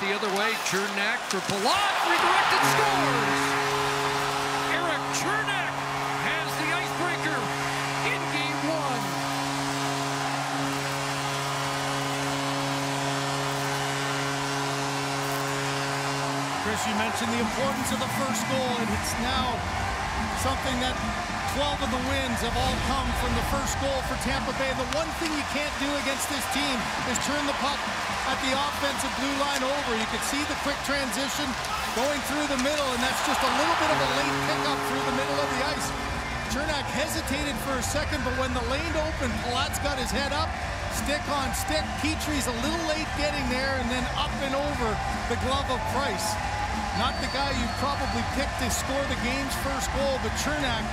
the other way. Cernak for Palat. Redirected scores. Erik Cernak has the icebreaker in game one. Chris, you mentioned the importance of the first goal, and it's now something that 12 of the wins have all come from the first goal for Tampa Bay. The one thing you can't do against this team is turn the puck at the offensive blue line over. You can see the quick transition going through the middle, and that's just a little bit of a late pickup through the middle of the ice. Cernak hesitated for a second, but when the lane opened, Palat's got his head up, stick on stick. Petry's a little late getting there, and then up and over the glove of Price. Not the guy you probably picked to score the game's first goal, but Cernak